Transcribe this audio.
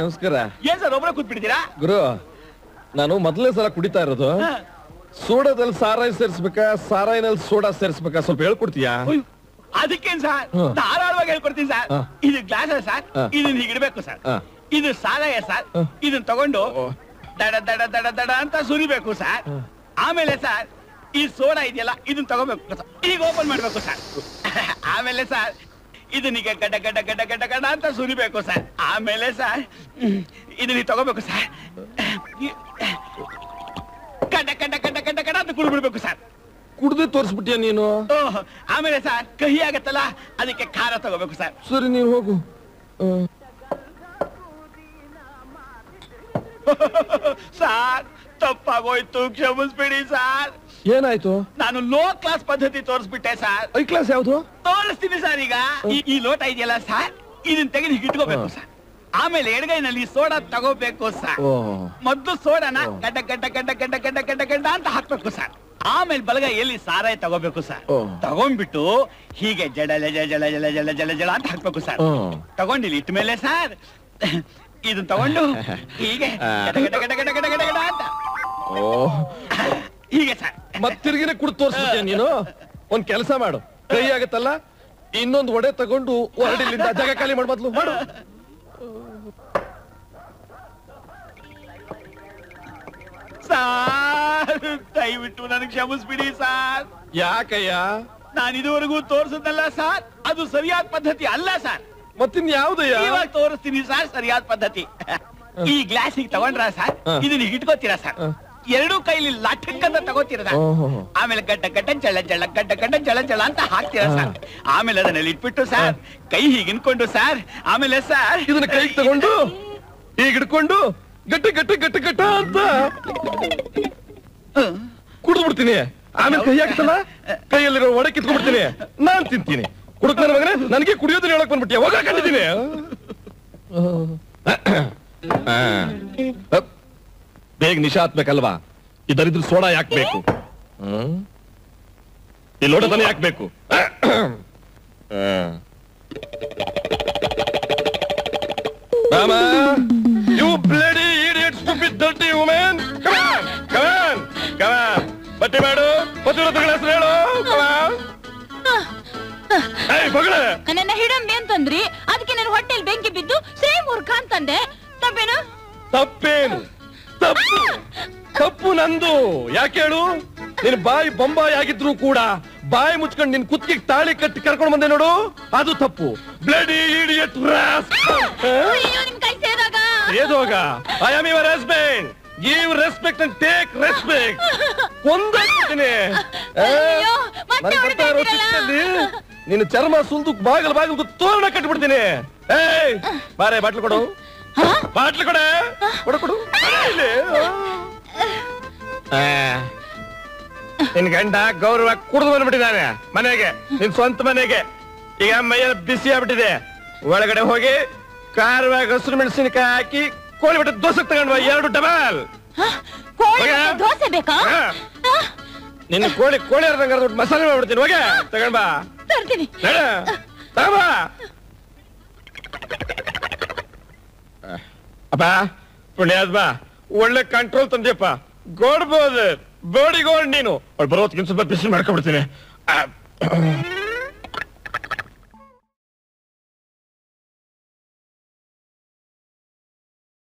ನಮಸ್ಕಾರ. ಏನ್ ಸರ್ ಒಬ್ಬರೇ ಕೂತ್ಬಿಡ್ತೀರಾ ಗುರು ನಾನು ಮೊದಲನೇ ಸಲ ಕುಡಿತಾ ಇರೋದು. ಸೋಡಾದಲ್ಲಿ ಸಾರಾಯಿ ಸೇರಿಸ್ಬೇಕಾ ಸಾರಾಯಿನಲ್ಲಿ ಸೋಡಾ ಸೇರಿಸ್ಬೇಕಾ? ಸ್ವಲ್ಪ ಹೇಳ್ಕೊಡ್ತೀಯಾ? ಅದಕ್ಕೇನ್ ಸರ್. ಧಾರಾಳವಾಗಿ ಹೇಳ್ಕೊಡ್ತೀನಿ ಸರ್. ಇದು ಗ್ಲಾಸ್ ಸರ್? ಇದನ್ನ ಹೀಗಿಡ್ಬೇಕು ಸರ್. ಇದು ಸಾರಾಯ ಸರ್. ಇದನ್ನ ತಗೊಂಡು. ದಡ ದಡ ದಡ ದಡ ಅಂತ ಸುರಿಬೇಕು ಸರ್. ಆಮೇಲೆ ಸರ್ ಈ ಸೋಡಾ ಇದೆಯಲ್ಲ ಇದನ್ನ ತಗೋಬೇಕು. ಸರ್ ಈಗ ಓಪನ್ ಮಾಡ್ಬೇಕು ಸರ್. ಆಮೇಲೆ ಸರ್ ಇದನ್ನೀಗ ಗಡ ಗಡ ಗಡ ಗಡ ಗಡ ಅಂತ ಸುರಿಬೇಕು ಸರ್. ಆಮೇಲೆ ಸರ್. ಇದನ್ನ ತಗೋಬೇಕು ಸರ್. ಗಡ್ಡ ಗಡ್ಡ ಕಡ ಗಡ್ಡ ಗಡ್ಡ ಅಂತ ಕುಡಿಬಿಡ್ಬೇಕು ಸರ್. ಕುಡ್ದು ತೋರಿಸ್ಬಿಟ್ಟಿಯ ನೀನು? ಆಮೇಲೆ ಸರ್ ಕಹಿ ಆಗತ್ತಲ್ಲ ಅದಕ್ಕೆ ಖಾರ ತಗೋಬೇಕು ಸರ್. ಸರಿ ನೀನು ಹೋಗು. ಸಾರ್ ತಪ್ಪಾಗೋಯ್ತು ಕ್ಷಮಿಸ್ಬಿಡಿ ಸಾರ್. ಏನಾಯ್ತು? ನಾನು ಲೋ ಕ್ಲಾಸ್ ಪದ್ಧತಿ ತೋರಿಸ್ಬಿಟ್ಟೆ ಸರ್ ಐ ಕ್ಲಾಸ್ ಯಾವ್ದು? ತೋರಿಸ್ತೀನಿ ಸರ್ ಈಗ. ಈ- ಈ ಲೋಟ ಇದೆಯಲ್ಲ ಸರ್ ಇದನ್ನ ತೆಗೆದು ಇಟ್ಕೋಬೇಕು ಸರ್ ಆಮೇಲೆ ಎಡಗೈನಲ್ಲಿ ಸೋಡಾ ತಗೋಬೇಕು ಸರ್ ಓ. ಮೊದ್ಲು ಸೋಡಾನ ಗಡ್ಡ ಗಡ್ಡ ಗಡ್ಡ ಗಡ್ಡ ಗಡ್ಡ ಗಡ್ಡ ಗಡ್ಡ ಅಂತ ಹಾಕ್ಬೇಕು ಸರ್ ಆಮೇಲೆ ಬಲಗೈಯಲ್ಲಿ ಸಾರಾಯಿ ತಗೋಬೇಕು ಸರ್ ಓ. ತಗೊಂಡ್ಬಿಟ್ಟು ಹೀಗೆ ಜಡ ಜಡ ಜಡ ಜಡ ಜಡ ಜಡ ಜಡ ಅಂತ ಹಾಕ್ಬೇಕು ಸರ್ ಓ. ತಗೊಂಡಿಲ್ಲ ಇಟ್ಟ ಮೇಲೆ ಸರ್ ಇದನ್ನ ತಗೊಂಡು ಹೀಗೆ ಗಡ ಗಡ ಗಡ ಗಡ ಗಡ ಗಡ ಗಡ ಅಂತ. ಓ. ಹೀಗೆ ಸರ್. ಮತ್ತಿರ್ಗಿನ ಕುಡ್ ತೋರಿಸ್ಬಿಟ್ಯಾ ನೀನು? ಒಂದ್ ಕೆಲಸ ಮಾಡು. ಕೈ ಆಗತ್ತಲ್ಲ? ಇನ್ನೊಂದು ಒಡೆ ತಗೊಂಡು ಹೊರಡಿಲಿಂದ ಜಾಗ ಖಾಲಿ ಮಾಡ್ಬದ್ಲು ಮಾಡು. ಸಾರ್ ದಯವಿಟ್ಟು ನನಗೆ ಕ್ಷಮಿಸ್ಬಿಡಿ ಸಾರ್. ಯಾಕಯ್ಯ? ನಾನು ಇದುವರೆಗೂ ತೋರಿಸದಲ್ಲ ಸಾರ್. ಅದು ಸರಿಯಾದ ಪದ್ಧತಿ ಅಲ್ಲ ಸರ್. ಮತ್ತಿನ್ ಯಾವ್ದಯ್ಯ? ಇವಾಗ ತೋರಿಸ್ತೀನಿ ಸರ್ ಸರಿಯಾದ ಪದ್ಧತಿ. ಈ ಗ್ಲಾಸ್ ಈಗ ತಗೊಂಡ್ರ ಸರ್. ಇದನ್ನ ಇಟ್ಕೋತೀರಾ ಸರ್. ಎರಡೂ ಕೈಲಿ ಲಾಟಕ್ಕಂತ ಅಂತ ತಗೋತೀರ ಆಮೇಲೆ ಗಡ್ಡ ಗಡ್ಡ ಚಳ ಜಳ ಗಡ್ಡ ಗಡ್ಡ ಜಳ ಜಳ ಅಂತ ಹಾಕ್ತೀರ ಸರ್ ಆಮೇಲೆ ಅದನ್ನ ಇಟ್ಬಿಟ್ಟು ಸರ್ ಕೈ ಹೀಗೆ ಇನ್ಕೊಂಡು ಸರ್ ಆಮೇಲೆ ಸರ್ ಇದನ್ನ ಕೈಗೆ ತಗೊಂಡು ಈಗ ಹಿಡ್ಕೊಂಡು ಗಟ್ಟ ಗಟ್ಟ ಗಟ್ಟ ಗಟ್ಟ ಅಂತ. ಕುಡಿದು ಬಿಡ್ತೀನಿ ಆಮೇಲೆ ಕೈ ಹಾಕ್ತಲ್ಲ ಕೈಯಲ್ಲಿರೋ ಒಡೆ ಕಿತ್ಕೊಂಡ್ಬಿಡ್ತೀನಿ. ನಾನ್ ತಿಂತೀನಿ. ಕುಡುಕ್ ನನ್ನ ಮಗನೇ ನನಗೆ ಕುಡಿಯೋದನ್ನ ಹೇಳಕ್ ಬಂದ್ಬಿಟ್ಟಿಯ? ಹೋಗ ಕಂಡಿದ್ದೀನಿ ಬೇಗ ನಿಶಾ ಹಾಕ್ಬೇಕಲ್ವಾ ಇದರಿದ್ರ ಸೋಡಾ ಯಾಕೆ ಬೇಕು? ಈ ಲೋಟ ಯಾಕ್ಬೇಕು Rama you bloody idiot, stupid, dirty woman! Come on come on come on. ಬಟ್ಟೆ ಮಾಡು ಪತಿವ್ರತಗಳ ಹೆಸರು ಹೇಳು ಕಮ್ ಆನ್ ಏಯ್ ಮಗಳೇ ನನ್ನ ಹಿಡಂಬಿ ಅಂತಂದ್ರಿ. ಅದಕ್ಕೆ ನನ್ನ ಹೊಟ್ಟೆಲ್ ಬೆಂಕಿ ಬಿದ್ದು ಸೇಮ್ ಮೂರ್ಖ ಅಂತಂದೆ. ತಪ್ಪೇನು? ತಪ್ಪೇನು? ತಪ್ಪು. ತಪ್ಪು ನಂದು. ಯಾಕೆ ಹೇಳು? ನಿನ್ ಬಾಯಿ ಬೊಂಬಾಯಿ ಆಗಿದ್ರು ಕೂಡ ಬಾಯಿ ಮುಚ್ಕೊಂಡು ನಿನ್ ಕುತ್ತಿಗೆ ತಾಳಿ ಕಟ್ಟಿ ಕರ್ಕೊಂಡು ಬಂದೆ ನೋಡು. ಅದು ತಪ್ಪು. Bloody idiot ಏದೋಗ I am your husband give respect and take respect ಮತ್ತೆ ಹೊಡಿತಾ ನಿನ್ನ ಚರ್ಮ ಸುಲ್ದು ಬಾಗಿಲು ಬಾಗಿಲು ತೋರಣ ಕಟ್ಬಿಡ್ತೀನಿ. ಏಯ್ ಬಾರೆ ಬಾಟ್ಲು ಕೊಡು. ಬಾಟ್ಲು ಕೊಡೆ. ಕೊಡು ನಿನ್ ಗಂಡ ಗೌರವ ಕುಡಿದು ಬಂದ್ಬಿಟ್ಟಿದ್ದಾನೆ ಮನೆಗೆ ನಿನ್ ಸ್ವಂತ ಮನೆಗೆ. ಈಗ ಮೈಯ ಬಿಸಿ ಆಗ್ಬಿಟ್ಟಿದೆ. ಒಳಗಡೆ ಹೋಗಿ ಖಾರವಾಗಿ ಹಸಿರು ಮೆಣಸಿನಕಾಯಿ ಹಾಕಿ ಕೋಳಿ ಬಿಟ್ಟು ದೋಸೆ ತಗೊಂಡ್ ಬಾ ಎರಡು ಡಬಲ್. ದೋಸೆ ಬೇಕಾ. ನಿನ್ನ ಕೋಳಿ ಕೋಳಿ ಬಿಟ್ಟು ಮಸಾಲೆ ಮಾಡ್ಬಿಡ್ತೀನಿ. ಹೋಗೆ. ತಗೊಂಡ್ ಬಾ. ತರ್ತೀನಿ. ಬಾ. ಅಪ್ಪ ಬಾ ಒಳ್ಳೆ ಕಂಟ್ರೋಲ್ ತಂದೆಯಪ್ಪ. ಗೋಡ್ಬೋದು. ಬೋಡಿ ಗೋಡ್ ನೀನು. ಅವ್ಳು ಬರೋತ್ಕಿಂತ ಸ್ವಲ್ಪ ಬಿಸಿ ಮಾಡ್ಕೊಂಡ್ಬಿಡ್ತೀನಿ.